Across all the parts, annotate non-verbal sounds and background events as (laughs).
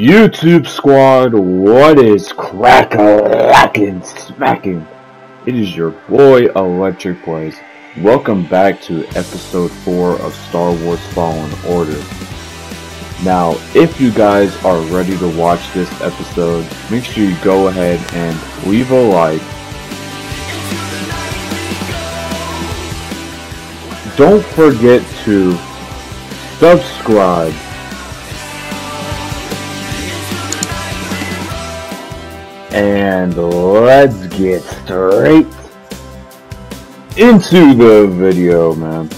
YouTube squad, what is crack-a-lackin' smacking? It is your boy ElectricPlays. Welcome back to episode 4 of Star Wars Fallen Order. Now, if you guys are ready to watch this episode, make sure you go ahead and leave a like. Don't forget to subscribe And let's get straight into the video, man.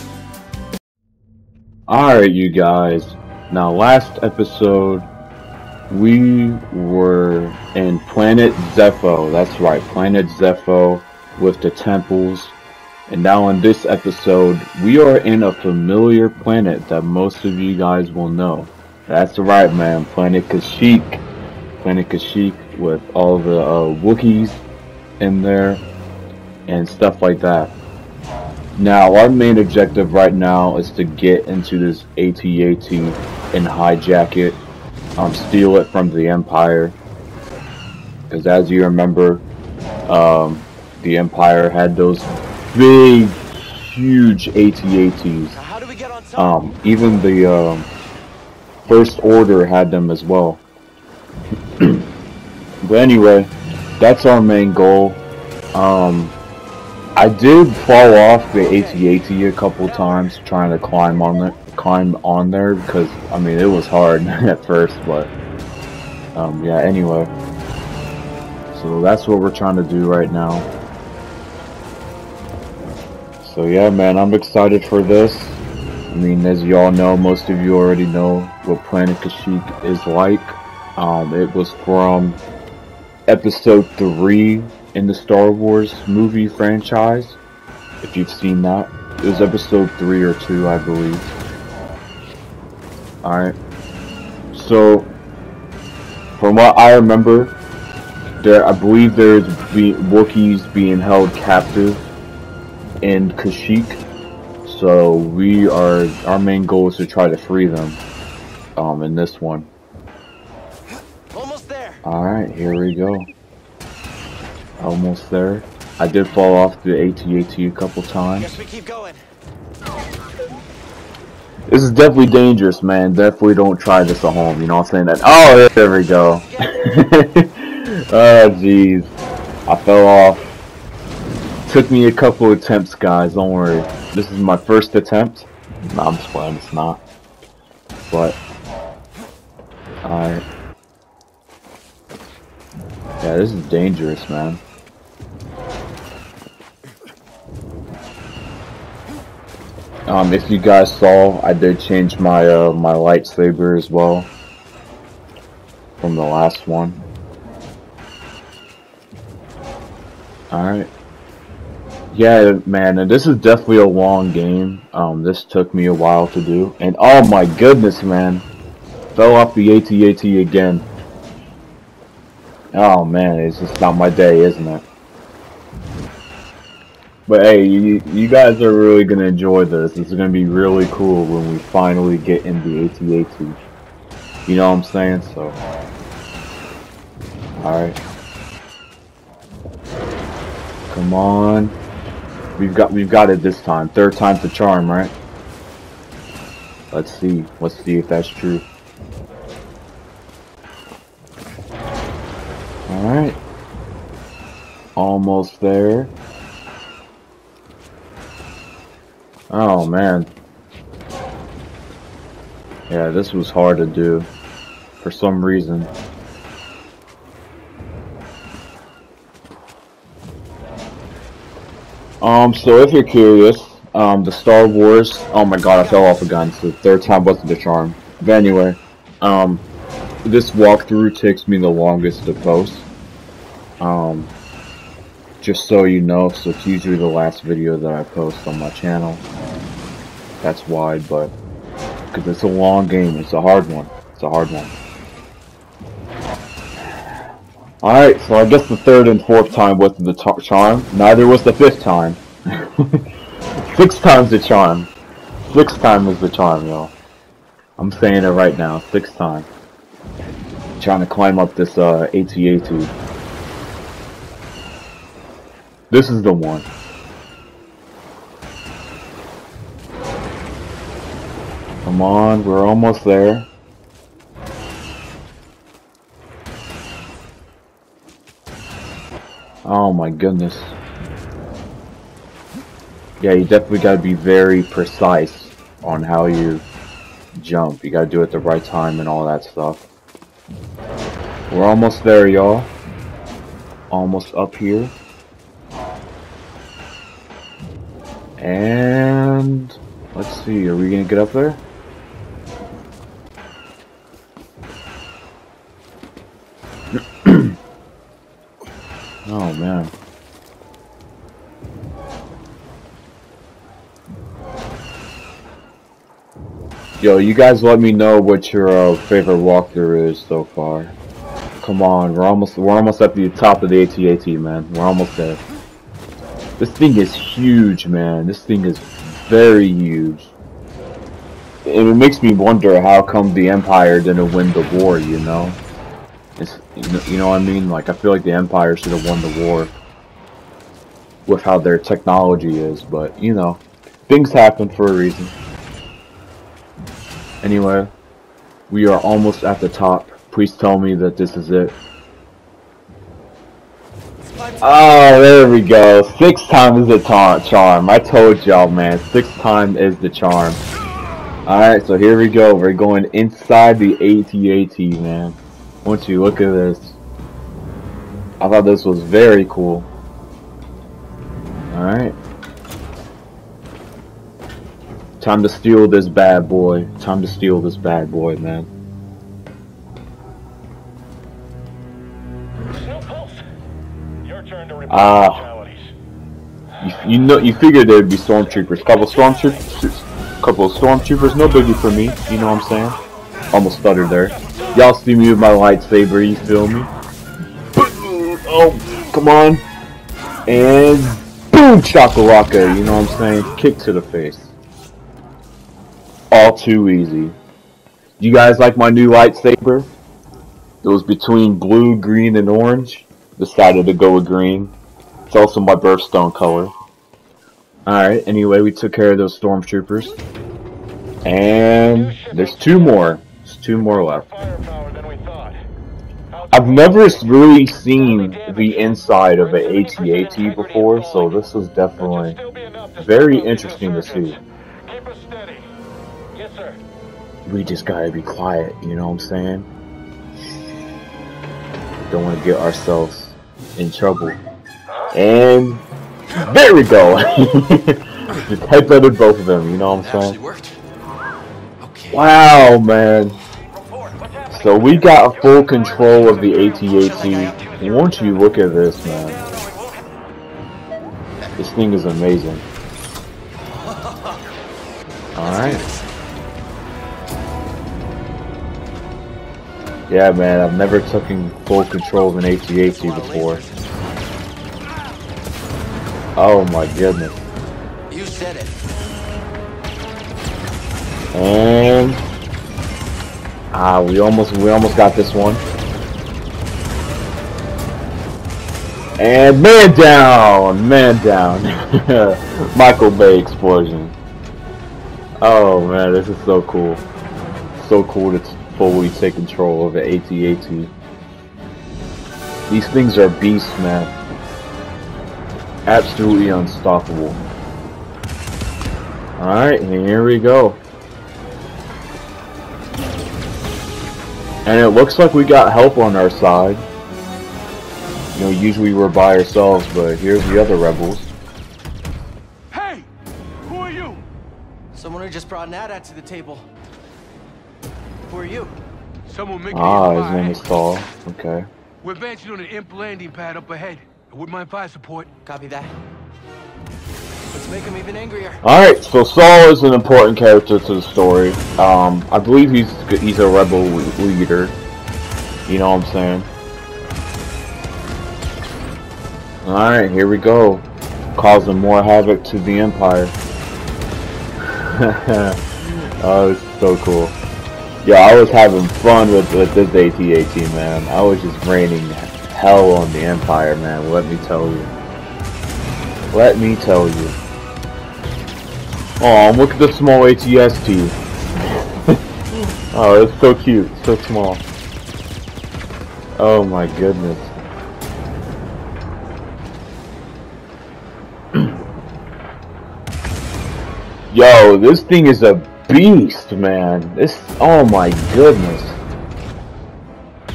Alright, you guys. Now, last episode, we were in Planet Zeffo. That's right, Planet Zeffo with the temples. And now in this episode, we are in a familiar planet that most of you guys will know. That's right, man. Planet Kashyyyk. Planet Kashyyyk with all the uh, Wookiees in there and stuff like that. Now, our main objective right now is to get into this AT-AT and hijack it, um, steal it from the Empire. Because as you remember, um, the Empire had those big, huge AT-ATs. Um, even the um, First Order had them as well. (clears throat) But anyway, that's our main goal. Um, I did fall off the AT-AT a couple times trying to climb on it, climb on there because I mean it was hard (laughs) at first, but um, yeah. Anyway, so that's what we're trying to do right now. So yeah, man, I'm excited for this. I mean, as you all know, most of you already know what Planet Kashyyyk is like. Um, it was from episode 3 in the Star Wars movie franchise. If you've seen that. It was episode 3 or 2, I believe. Alright. So, from what I remember, there I believe there's be Wookiees being held captive in Kashyyyk. So we are our main goal is to try to free them um in this one. Alright, here we go. Almost there. I did fall off the AT-AT a couple times. Guess we keep going. This is definitely dangerous, man. Definitely don't try this at home, you know what I'm saying? That Oh, there we go. (laughs) oh, jeez. I fell off. Took me a couple attempts, guys. Don't worry. This is my first attempt. No, I'm just playing. It's not. But... Alright. Yeah, this is dangerous, man. Um, if you guys saw, I did change my, uh, my lightsaber as well. From the last one. Alright. Yeah, man, this is definitely a long game. Um, this took me a while to do. And oh my goodness, man. Fell off the AT-AT again. Oh man, it's just not my day, isn't it? But hey, you, you guys are really gonna enjoy this. This is gonna be really cool when we finally get in the AT-AT. You know what I'm saying? So, uh, alright. Come on. We've got we've got it this time. Third time's the charm, right? Let's see. Let's see if that's true. Almost there. Oh man. Yeah, this was hard to do. For some reason. Um, so if you're curious, um, the Star Wars, oh my god, I fell off again, so the third time wasn't the charm. But anyway, um, this walkthrough takes me the longest to post. Um, just so you know, so it's usually the last video that I post on my channel. That's why, but because it's a long game, it's a hard one. It's a hard one. Alright, so I guess the third and fourth time wasn't the charm. Neither was the fifth time. (laughs) Six times the charm. Six time is the charm, y'all. I'm saying it right now. Six time. trying to climb up this uh, AT-AT. This is the one. Come on, we're almost there. Oh my goodness. Yeah, you definitely gotta be very precise on how you jump. You gotta do it the right time and all that stuff. We're almost there, y'all. Almost up here. And let's see, are we gonna get up there? (clears throat) oh man. Yo, you guys let me know what your uh, favorite walkthrough is so far. Come on, we're almost we're almost at the top of the AT-AT, man. We're almost there. This thing is huge, man. This thing is very huge. And it makes me wonder how come the Empire didn't win the war, you know? It's, you know what I mean? Like, I feel like the Empire should have won the war with how their technology is, but, you know, things happen for a reason. Anyway, we are almost at the top. Please tell me that this is it. Oh, there we go. Six times is the charm. I told y'all, man. Six times is the charm. Alright, so here we go. We're going inside the AT-AT, man. Won't you look at this. I thought this was very cool. Alright. Time to steal this bad boy. Time to steal this bad boy, man. Ah. You, you know, you figured there'd be stormtroopers. Couple stormtroopers, couple stormtroopers. No biggie for me. You know what I'm saying? Almost stuttered there. Y'all see me with my lightsaber. You feel me? Oh, come on. And boom, chakalaka. You know what I'm saying? Kick to the face all too easy. You guys like my new lightsaber? It was between blue, green, and orange. Decided to go with green. It's also my birthstone color. Alright, anyway, we took care of those stormtroopers. And there's two more. There's two more left. I've never really seen the inside of an AT-AT before, so this is definitely very interesting to see we just gotta be quiet, you know what I'm saying? Don't want to get ourselves in trouble. And there we go. (laughs) just headbutted both of them, you know what I'm saying? Wow, man. So we got full control of the AT-AT. Won't you look at this, man? This thing is amazing. (laughs) Alright. Yeah, man, I've never taken full control of an AT-AT before. Oh my goodness. You said it. And ah, we almost we almost got this one. And man down, man down. (laughs) Michael Bay explosion. Oh man, this is so cool. So cool to fully take control of the AT-AT. These things are beasts, man. Absolutely unstoppable. Alright, here we go. And it looks like we got help on our side. You know, usually we're by ourselves, but here's the other rebels. Hey! Who are you? Someone who just brought an ad to the table. Who are you? Someone making Ah, his name is Saul. Okay. We're advancing on an imp landing pad up ahead. Would mind fire support? Copy that. Let's make him even angrier. Alright, so Saul is an important character to the story. Um, I believe he's he's a rebel leader. You know what I'm saying? Alright, here we go. Causing more havoc to the Empire. (laughs) oh, it's so cool. Yeah, I was having fun with, with this AT-AT, man. I was just raining hell on the Empire, man. Let me tell you. Let me tell you. Oh, look at the small ATST. (laughs) oh, it's so cute. So small. Oh my goodness. (clears throat) Yo, this thing is a beast, man. This, oh my goodness.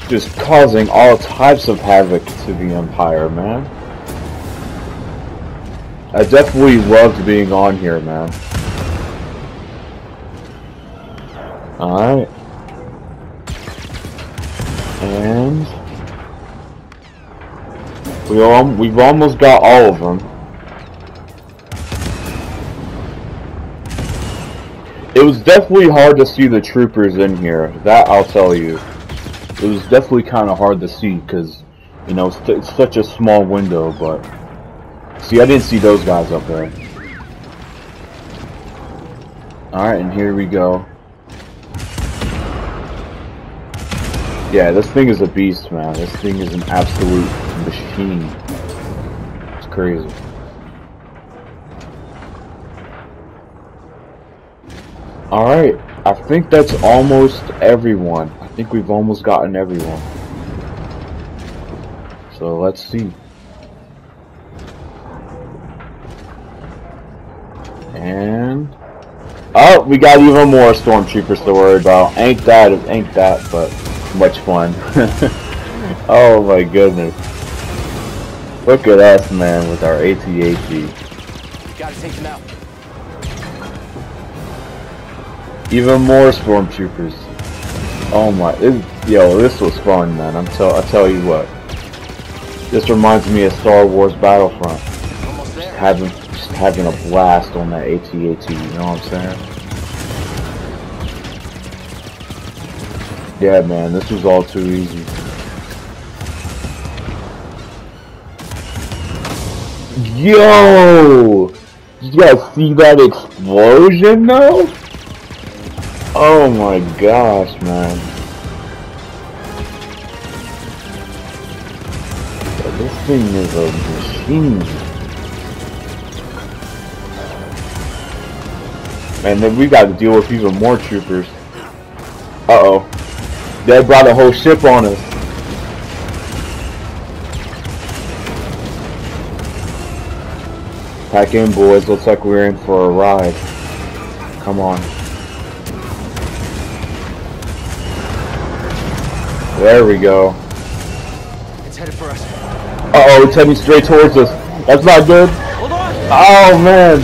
Just causing all types of havoc to the Empire, man. I definitely loved being on here, man. Alright. And... We all, we've almost got all of them. It was definitely hard to see the troopers in here. That I'll tell you. It was definitely kind of hard to see because, you know, it's, it's such a small window, but... See, I didn't see those guys up there. Alright, and here we go. Yeah, this thing is a beast, man. This thing is an absolute machine. It's crazy. Alright, I think that's almost everyone. I think we've almost gotten everyone. So let's see. And... Oh, we got even more stormtroopers to worry about. Ain't that, ain't that, but much fun. (laughs) oh my goodness. Look at us, man, with our AT-AT. Gotta take them out. Even more stormtroopers. Oh my, yo, this was fun, man. I'm tell, I tell you what. This reminds me of Star Wars Battlefront. There. Having, just having a blast on that AT-AT. You know what I'm saying? Yeah, man, this was all too easy. Yo! You guys see that explosion though? Oh my gosh, man. This thing is a machine. And then we got to deal with even more troopers. Uh-oh. They brought a whole ship on us. Pack in, boys. Looks like we're in for a ride. Come on. There we go. It's headed for us. Uh-oh, it's heading straight towards us. That's not good. Hold on! Oh, man.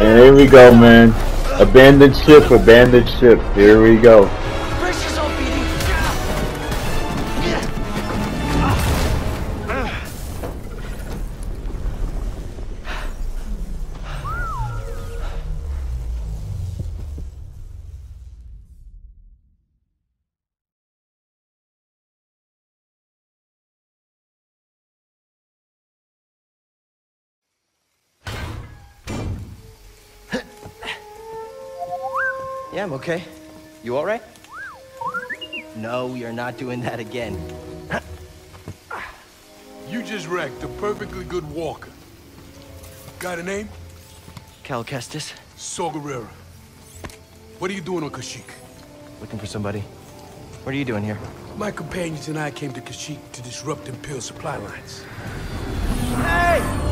And here we go, man. Abandoned ship, abandoned ship. Here we go. Okay. You alright? No, you're not doing that again. You just wrecked a perfectly good walker. Got a name? Cal Kestis, Saw Gerrera. What are you doing on Kashyyyk? looking for somebody. What are you doing here? My companions and I came to Kashyyyk to disrupt Imperial supply lines. Hey!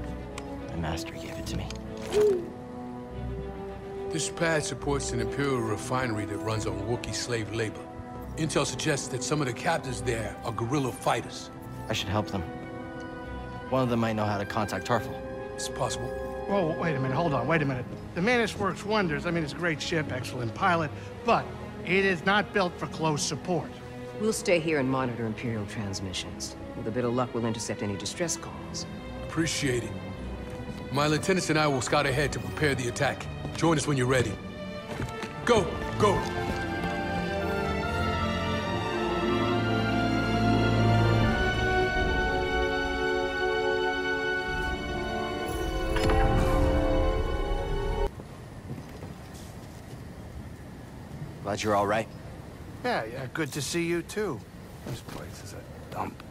My master gave it to me. This pad supports an Imperial refinery that runs on Wookiee slave labor. Intel suggests that some of the captives there are guerrilla fighters. I should help them. One of them might know how to contact Tarfful. It's possible. Whoa, wait a minute, hold on, wait a minute. The Mantis works wonders. I mean, it's a great ship, excellent pilot, but it is not built for close support. We'll stay here and monitor Imperial transmissions. With a bit of luck, we'll intercept any distress calls. Appreciate it. My lieutenants and I will scout ahead to prepare the attack. Join us when you're ready. Go, go. Glad you're all right. Yeah, yeah, good to see you too. This place is a dump.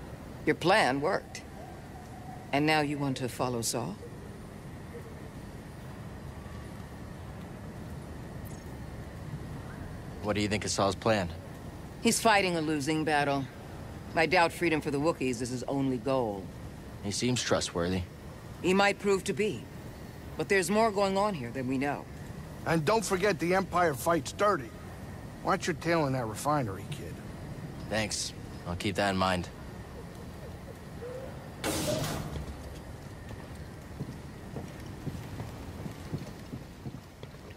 Your plan worked. And now you want to follow Saw? What do you think of Saw's plan? He's fighting a losing battle. I doubt freedom for the Wookiees is his only goal. He seems trustworthy. He might prove to be. But there's more going on here than we know. And don't forget the Empire fights dirty. Watch your tail in that refinery, kid. Thanks. I'll keep that in mind.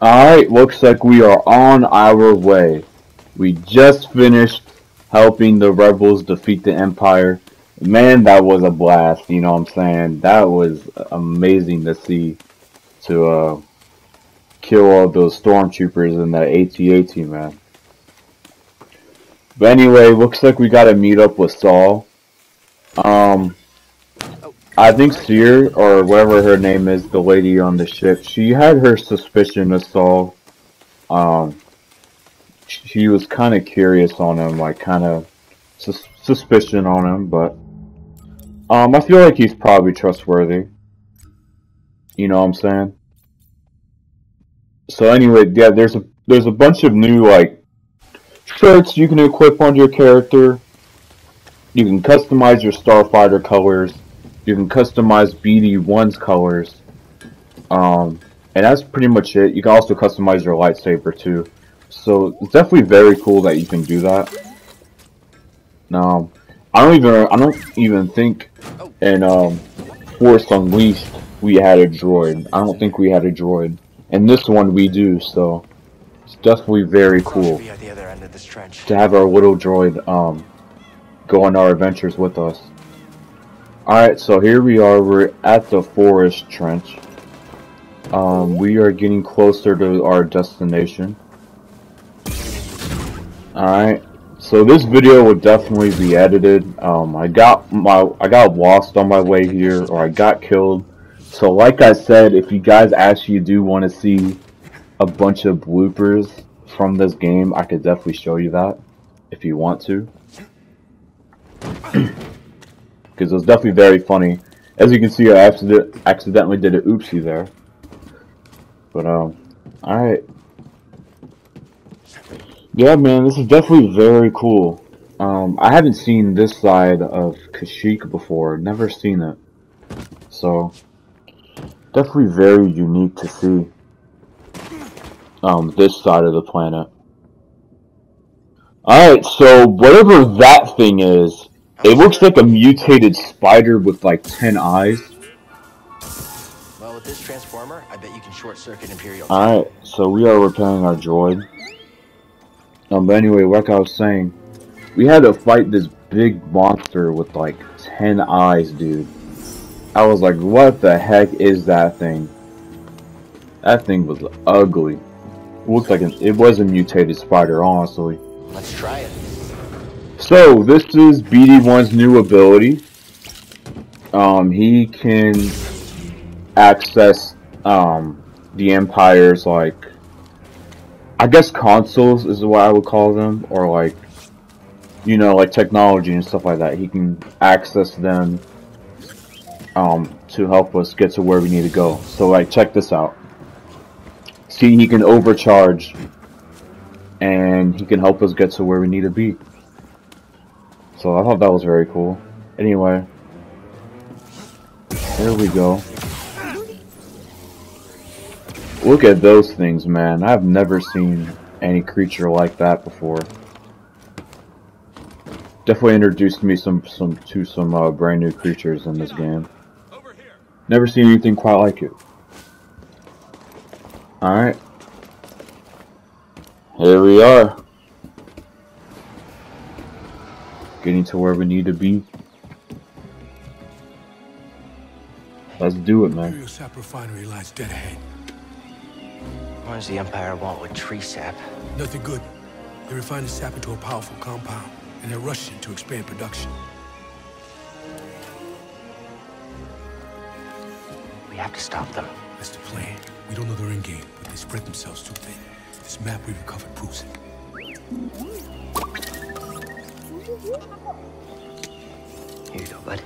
Alright, looks like we are on our way. We just finished helping the rebels defeat the Empire. Man, that was a blast, you know what I'm saying? That was amazing to see. To uh, kill all those stormtroopers in that AT-AT, man. But anyway, looks like we gotta meet up with Saul. Um, I think Cere, or whatever her name is, the lady on the ship, she had her suspicion of Saul. Um, she was kind of curious on him, like kind of sus suspicion on him, but um, I feel like he's probably trustworthy. You know what I'm saying? So anyway, yeah, there's a there's a bunch of new like shirts you can equip on your character. You can customize your starfighter colors. You can customize BD1's colors. Um, and that's pretty much it. You can also customize your lightsaber too. So it's definitely very cool that you can do that. Now, I don't even I don't even think in um, Force Unleashed we had a droid. I don't think we had a droid. And this one we do, so it's definitely very cool Be at the other end of this trench. to have our little droid um, go on our adventures with us. Alright, so here we are, we're at the forest trench. Um, we are getting closer to our destination. Alright, so this video will definitely be edited. Um, I got my I got lost on my way here, or I got killed. So like I said, if you guys actually do want to see a bunch of bloopers from this game, I could definitely show you that if you want to. (clears throat) Because it was definitely very funny. As you can see, I accident accidentally did an oopsie there. But, um, alright. Yeah, man, this is definitely very cool. Um, I haven't seen this side of Kashyyyk before. Never seen it. So, definitely very unique to see. Um, this side of the planet. Alright, so whatever that thing is, it looks like a mutated spider with like 10 eyes. Well, with this transformer, I bet you can short circuit Imperial. Alright, so we are repairing our droid. Um, but anyway, like I was saying, we had to fight this big monster with like 10 eyes, dude. I was like, what the heck is that thing? That thing was ugly. It looked like an, it was a mutated spider, honestly. Let's try it. So, this is BD1's new ability. Um, he can access, um, the Empire's, like, I guess consoles is what I would call them, or like, you know, like technology and stuff like that. He can access them, um, to help us get to where we need to go. So, like, check this out. See, he can overcharge, and he can help us get to where we need to be. So I thought that was very cool. Anyway, there we go. Look at those things, man. I've never seen any creature like that before. definitely introduced me some some to some uh, brand new creatures in this game. Never seen anything quite like it. All right, here we are, getting to where we need to be. Let's do it, man. Imperial Sap Refinery lies dead ahead. What does the Empire want with tree sap? Nothing good. They refine the sap into a powerful compound, and they're rushing to expand production. We have to stop them. That's the plan. We don't know their end game, but they spread themselves too thin. This map we recovered proves it. Here you go, bud.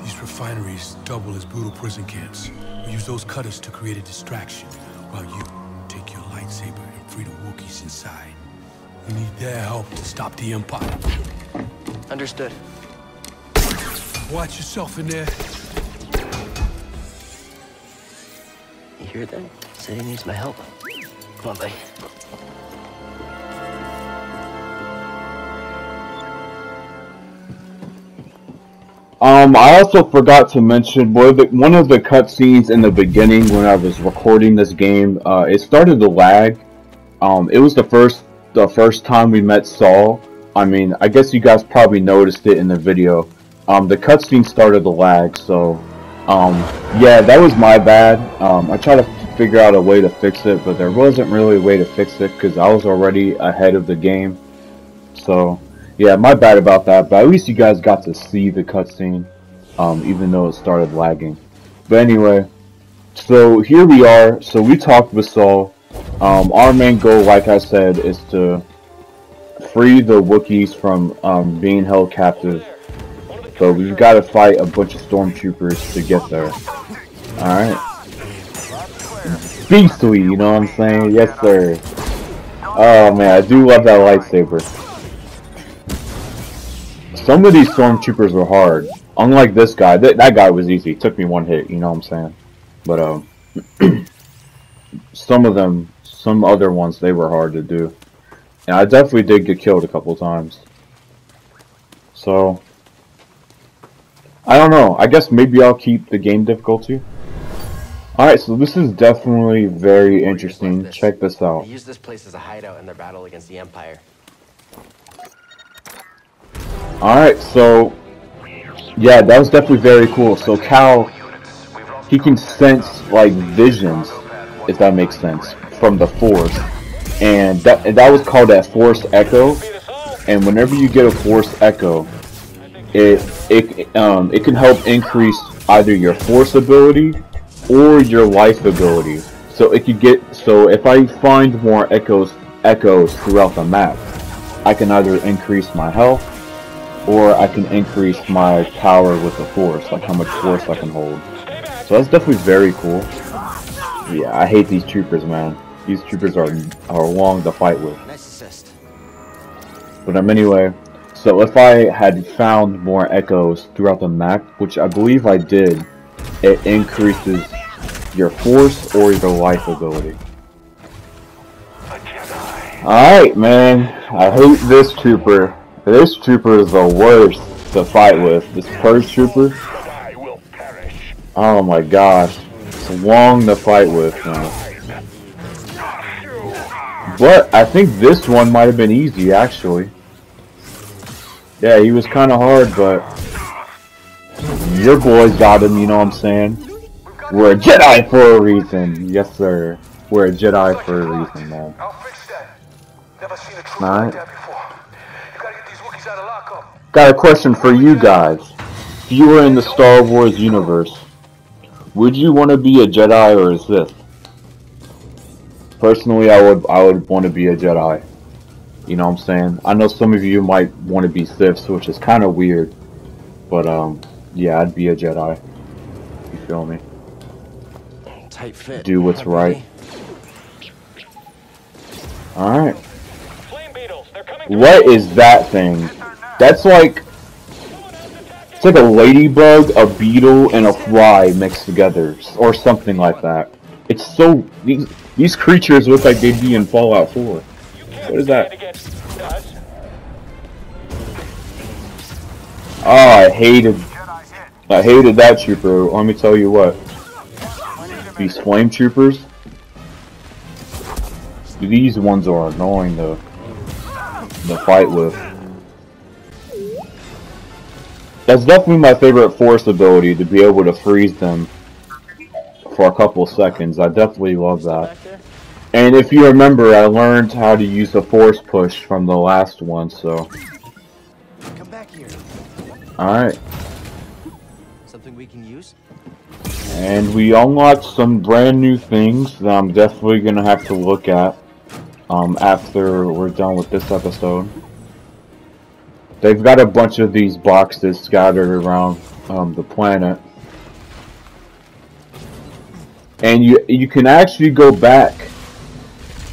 These refineries double as brutal prison camps. We use those cutters to create a distraction, while you take your lightsaber and free the Wookiees inside. We need their help to stop the Empire. Understood. Watch yourself in there. You hear that? Said he needs my help. Come on, buddy. Um, I also forgot to mention one of the, cutscenes in the beginning when I was recording this game. Uh, it started to lag. Um, it was the first the first time we met Saul. I mean, I guess you guys probably noticed it in the video. Um, the cutscene started to lag, so um, yeah, that was my bad. Um, I tried to figure out a way to fix it, but there wasn't really a way to fix it because I was already ahead of the game. So yeah, my bad about that, but at least you guys got to see the cutscene, um, even though it started lagging. But anyway, so here we are. So we talked with Saul. Um, our main goal, like I said, is to free the Wookiees from um, being held captive. But we've got to fight a bunch of stormtroopers to get there. Alright. Beastly, you know what I'm saying? Yes, sir. Oh man, I do love that lightsaber. Some of these stormtroopers were hard. Unlike this guy, th that guy was easy. took me one hit, you know what I'm saying? But um, (clears throat) some of them, some other ones, they were hard to do. And I definitely did get killed a couple times. So, I don't know. I guess maybe I'll keep the game difficulty. Alright, so this is definitely very interesting. Check this out. They use this place as a hideout in their battle against the Empire. Alright, so yeah, that was definitely very cool. So Cal, he can sense like visions, if that makes sense, from the Force, and that and that was called that Force Echo. And whenever you get a Force Echo, it it um it can help increase either your Force ability or your life ability. So it could get so if I find more echoes echoes throughout the map, I can either increase my health or I can increase my power with the force, like how much force I can hold. So that's definitely very cool. Yeah, I hate these troopers, man. These troopers are are long to fight with. But um, anyway, so if I had found more echoes throughout the map, which I believe I did, it increases your force or your life ability. Alright, man. I hate this trooper. This trooper is the worst to fight with. This first trooper. Oh my gosh. It's long to fight with, man. But I think this one might have been easy, actually. Yeah, he was kind of hard, but your boys got him, you know what I'm saying? We're a Jedi for a reason. Yes, sir. We're a Jedi for a reason, man. I'll fix that. Never seen a troop Alright. like that before. You gotta get these Wookiees out of lockup. Got a question for you guys. If you were in the Star Wars universe, would you want to be a Jedi or a Sith? Personally, I would. I would want to be a Jedi. You know what I'm saying? I know some of you might want to be Siths, which is kind of weird, but um, yeah, I'd be a Jedi. You feel me? Tight fit. Do what's Huh, right. All right. Flame beetles, they're coming What is that thing? That's like it's like a ladybug, a beetle, and a fly mixed together, or something like that. It's so these these creatures look like they'd be in Fallout 4. What is that? Oh, I hated, I hated that trooper. Let me tell you what. These flame troopers, these ones are annoying to, to fight with. That's definitely my favorite force ability, to be able to freeze them for a couple seconds. I definitely love that. And if you remember, I learned how to use the force push from the last one, so. Come back here. Alright. Something we can use? And we unlocked some brand new things that I'm definitely gonna have to look at um, after we're done with this episode. They've got a bunch of these boxes scattered around um, the planet. And you you can actually go back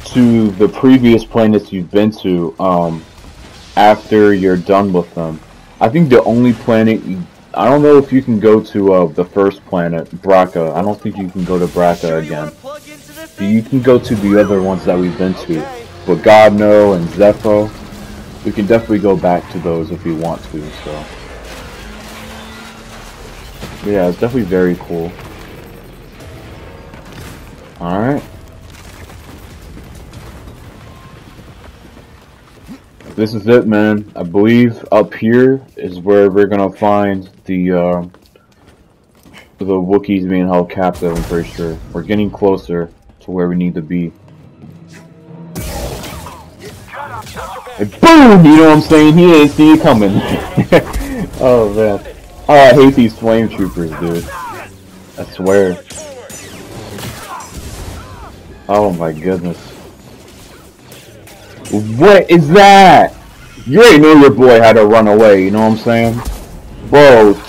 to the previous planets you've been to um, after you're done with them. I think the only planet you, I don't know if you can go to uh, the first planet, Bracca. I don't think you can go to Bracca again. wanna plug into this But You can go to the other ones that we've been to. But Bogano and Zeffo, we can definitely go back to those if we want to, so. But yeah, it's definitely very cool. Alright. This is it, man. I believe up here is where we're gonna find the, uh, the Wookiees being held captive, I'm pretty sure. We're getting closer to where we need to be. And boom! You know what I'm saying? He didn't see it coming. (laughs) oh man. Oh, I hate these flame troopers, dude. I swear. Oh my goodness. What is that? You already know your boy had to run away, you know what I'm saying? Bro,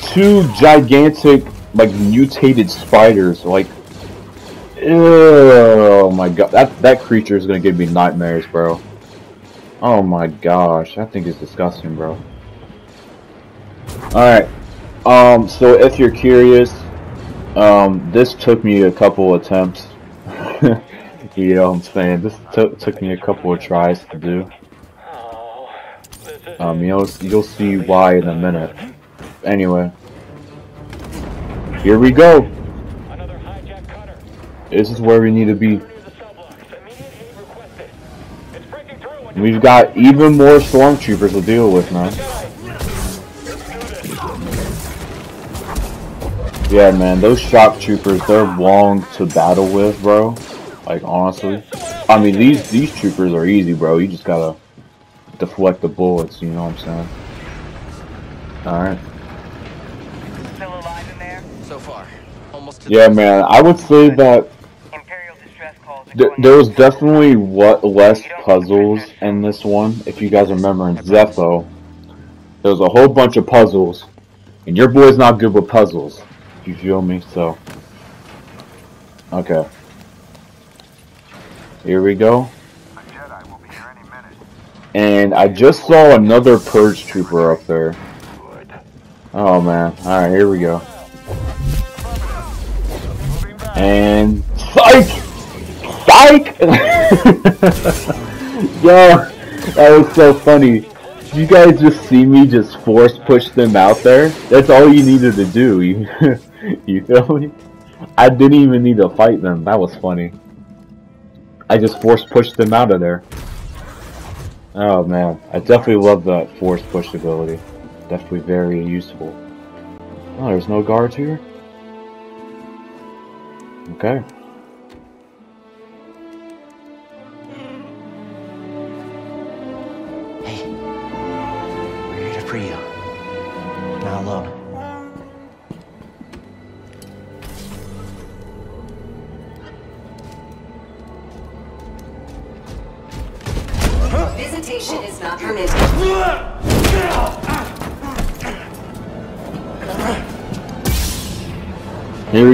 two gigantic, like, mutated spiders, like, oh my god, that, that creature is gonna give me nightmares, bro. Oh my gosh, that thing is disgusting, bro. Alright, um, so if you're curious, um, this took me a couple attempts. (laughs) you know what I'm saying? This took took me a couple of tries to do. Um, you'll, you'll see why in a minute. Anyway. Here we go! This is where we need to be. We've got even more stormtroopers to deal with now. Yeah, man, those shock troopers, they're long to battle with, bro. Like, honestly. I mean, these these troopers are easy, bro. You just gotta deflect the bullets, you know what I'm saying? Alright. Still alive in there? So far. Almost Yeah, man, I would say that Imperial distress calls are th going there was definitely what less puzzles in this one. If you guys remember in Zeffo, there was a whole bunch of puzzles, and your boy's not good with puzzles. You feel me? So, okay. Here we go. And I just saw another purge trooper up there. Oh man! All right, here we go. And psych, psych. (laughs) Yo, that was so funny. You guys just see me just force push them out there? That's all you needed to do. (laughs) You, you feel me? I didn't even need to fight them. That was funny. I just force pushed them out of there. Oh man, I definitely love that force push ability. Definitely very useful. Oh, there's no guards here? Okay.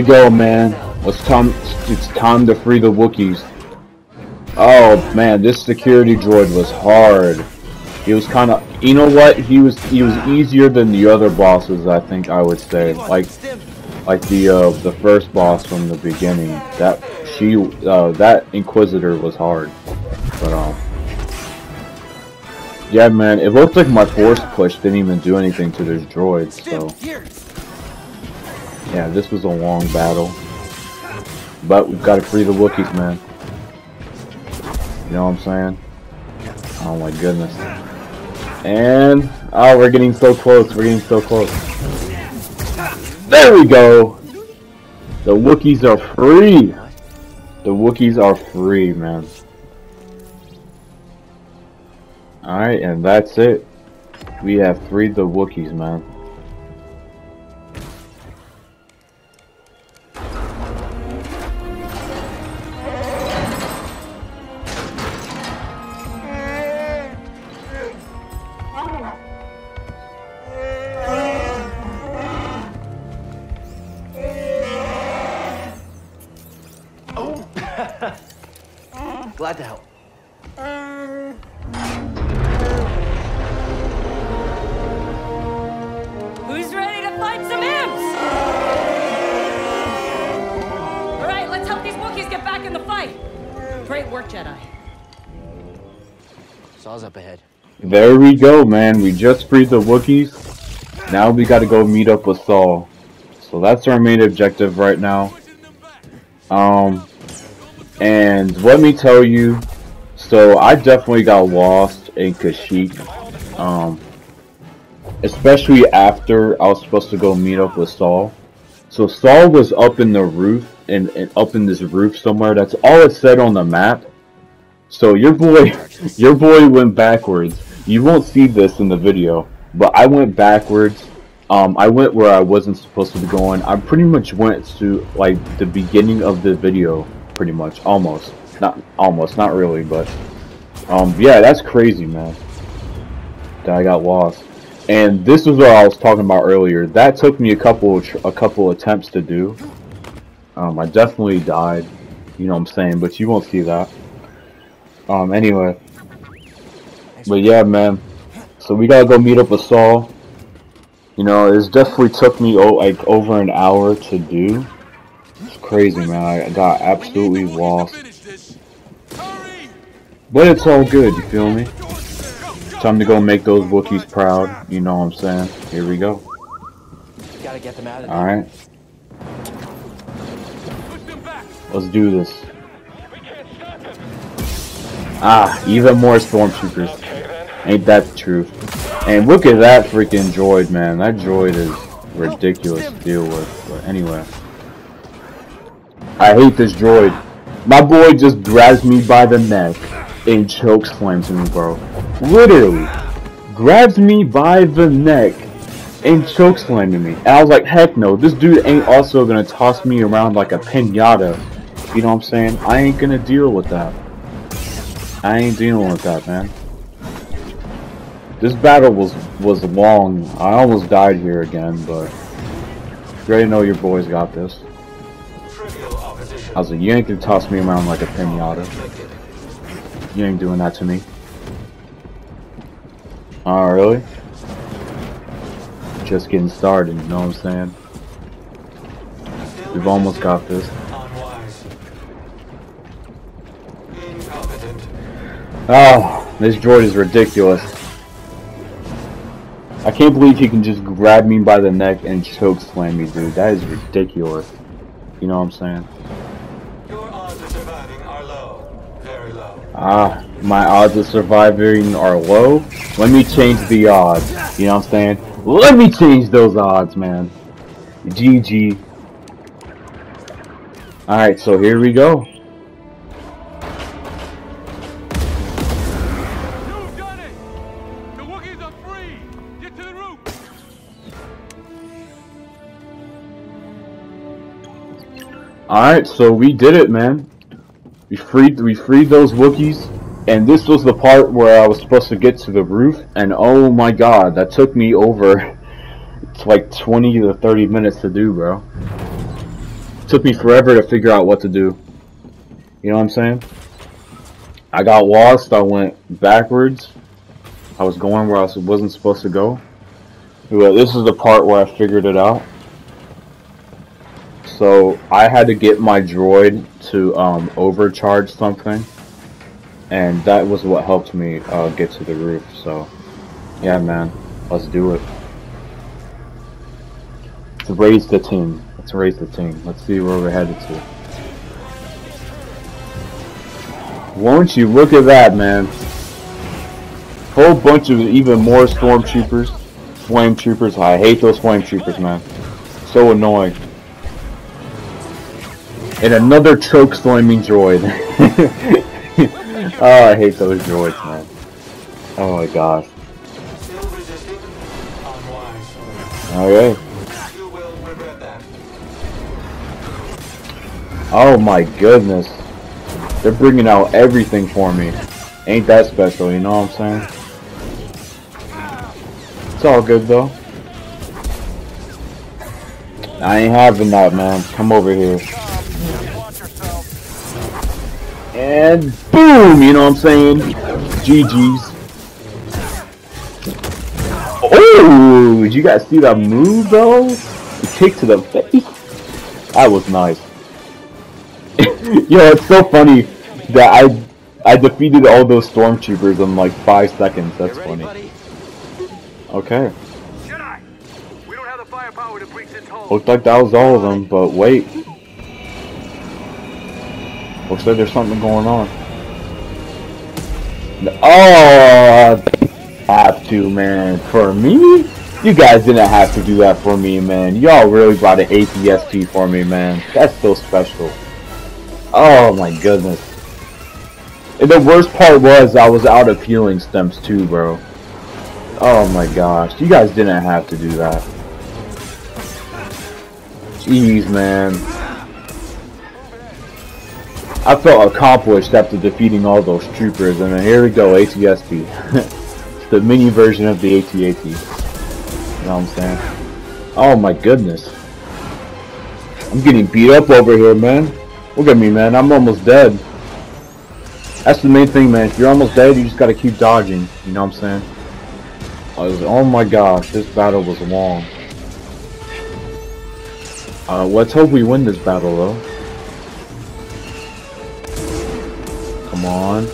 Go, man. It's time. It's time to free the Wookiees. Oh man, this security droid was hard. He was kind of. You know what? He was. He was easier than the other bosses. I think I would say. Like, like the uh, the first boss from the beginning. That she. Uh, that Inquisitor was hard. But um. Yeah, man, it looks like my force push didn't even do anything to this droid, so... Yeah, this was a long battle. But we've got to free the Wookiees, man. You know what I'm saying? Oh my goodness. And, oh, we're getting so close, we're getting so close. There we go! The Wookiees are free! The Wookiees are free, man. Alright, and that's it. We have freed the Wookiees, man. Jedi. Saw's up ahead. There we go, man. We just freed the Wookiees. Now we gotta go meet up with Saw. So that's our main objective right now. Um, and let me tell you, so I definitely got lost in Kashyyyk. Um, especially after I was supposed to go meet up with Saw. So Saw was up in the roof and, and up in this roof somewhere. That's all it said on the map. So your boy, (laughs) your boy went backwards. You won't see this in the video, but I went backwards. Um, I went where I wasn't supposed to be going. I pretty much went to like the beginning of the video, pretty much, almost. Not almost, not really, but um, yeah, that's crazy, man. That I got lost. And this is what I was talking about earlier. That took me a couple a couple attempts to do. Um, I definitely died. You know what I'm saying, but you won't see that. Um, anyway. But yeah, man. So we gotta go meet up with Saw. You know, it's definitely took me oh, like over an hour to do. It's crazy, man. I got absolutely lost. But it's all good, you feel me? Time to go make those Wookiees proud. You know what I'm saying? Here we go. Gotta get them out of there. Alright. Let's do this. Ah, even more stormtroopers. Ain't that the truth? And look at that freaking droid, man. That droid is ridiculous to deal with. But anyway. I hate this droid. My boy just grabs me by the neck and choke slams me, bro. Literally. Grabs me by the neck and choke slamming me. And I was like, heck no, this dude ain't also gonna toss me around like a pinata. You know what I'm saying? I ain't gonna deal with that. I ain't dealing with that, man. This battle was was long. I almost died here again, but you to know your boys got this. I was like, you ain't gonna toss me around like a pinata. You ain't doing that to me. Oh, really? Just getting started, you know what I'm saying? We've almost got this. Oh, this droid is ridiculous. I can't believe he can just grab me by the neck and choke slam me, dude. That is ridiculous. You know what I'm saying? Your odds of surviving are low. Very low. Ah, my odds of surviving are low. Let me change the odds. You know what I'm saying? Let me change those odds, man. GG. Alright, so here we go. Alright, so we did it, man. We freed we freed those Wookiees, and this was the part where I was supposed to get to the roof, and oh my god, that took me over (laughs) it's like 20 to 30 minutes to do, bro. took me forever to figure out what to do. You know what I'm saying? I got lost, I went backwards. I was going where I was- wasn't supposed to go. But this is the part where I figured it out. So I had to get my droid to um, overcharge something, and that was what helped me uh, get to the roof. So, yeah, man, let's do it. Let's raise the team. Let's raise the team. Let's see where we're headed to. Won't you look at that, man? Whole bunch of even more stormtroopers, flame troopers. I hate those flame troopers, man. So annoying. And another choke slamming droid. (laughs) oh, I hate those droids, man. Oh my gosh. Okay. Oh my goodness. They're bringing out everything for me. Ain't that special, you know what I'm saying? It's all good though. I ain't having that, man. Come over here. And boom, you know what I'm saying? GG's. Oh, did you guys see that move though? The kick to the face. That was nice. (laughs) Yo, it's so funny that I I defeated all those stormtroopers in like five seconds. That's funny. Okay. Jedi! We don't have the firepower to breach this hole. Looked like that was all of them, but wait. Looks there's something going on. Oh, have to, man. For me? You guys didn't have to do that for me, man. Y'all really brought an ATST for me, man. That's so special. Oh my goodness. And the worst part was I was out of healing stims too, bro. Oh my gosh. You guys didn't have to do that. Jeez, man. I felt accomplished after defeating all those troopers, and then here we go, ATST. it's (laughs) the mini version of the AT-AT. You know what I'm saying? Oh my goodness. I'm getting beat up over here, man. Look at me, man. I'm almost dead. That's the main thing, man. If you're almost dead, you just gotta keep dodging. You know what I'm saying? Was, oh my gosh, this battle was long. Uh, let's hope we win this battle, though. Come on.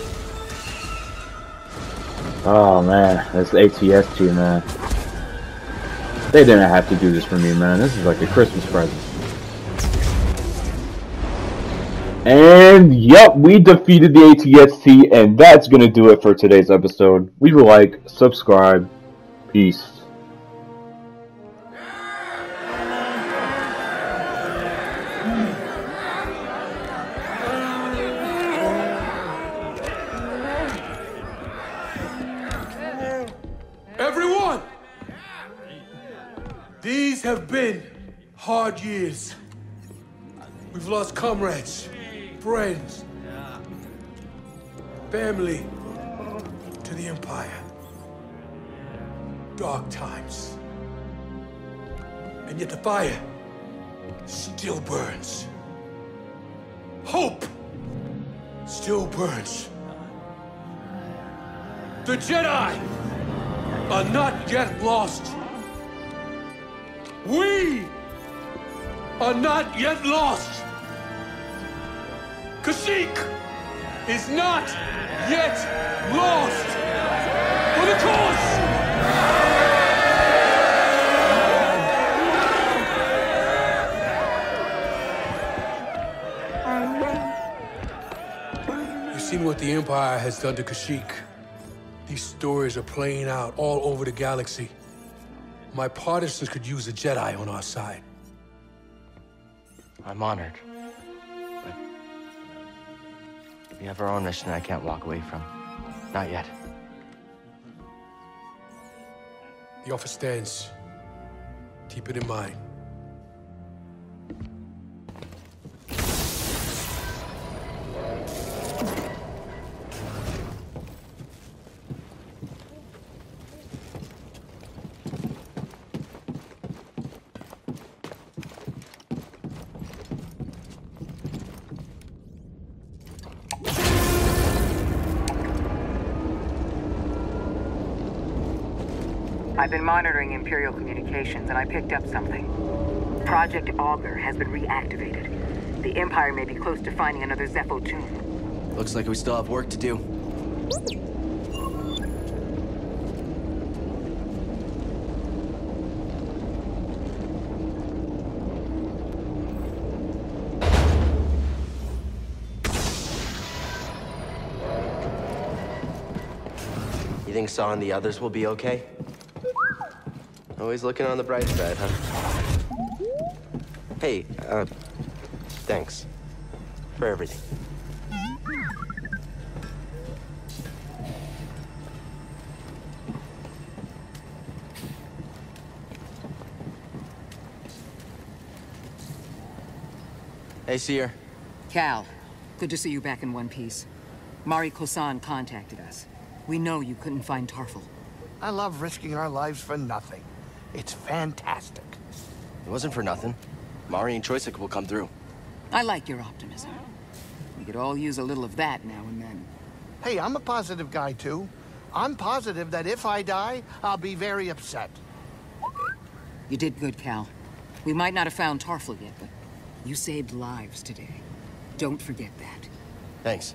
Oh man, that's ATST, man. They didn't have to do this for me, man. This is like a Christmas present. And yep, we defeated the ATST, and that's gonna do it for today's episode. Leave a like, subscribe, peace. Hard years. We've lost comrades, friends, family to the Empire. Dark times. And yet the fire still burns. Hope still burns. The Jedi are not yet lost. We are not yet lost. Kashyyyk is not yet lost. For the cause! You've seen what the Empire has done to Kashyyyk. These stories are playing out all over the galaxy. My partisans could use a Jedi on our side. I'm honored. But uh, we have our own mission I can't walk away from. Not yet. The offer stands. Keep it in mind. Monitoring Imperial communications and I picked up something. Project Augur has been reactivated. The Empire may be close to finding another Zeffo tomb. Looks like we still have work to do. You think Saw and the others will be okay? Always looking on the bright side, huh? Hey, uh, thanks. For everything. Hey, Cere. Cal, good to see you back in one piece. Mari Ko-San contacted us. We know you couldn't find Tarfful. I love risking our lives for nothing. It's fantastic. It wasn't for nothing. Mari and Choyyssyk will come through. I like your optimism. We could all use a little of that now and then. Hey, I'm a positive guy, too. I'm positive that if I die, I'll be very upset. You did good, Cal. We might not have found Tarfful yet, but you saved lives today. Don't forget that. Thanks.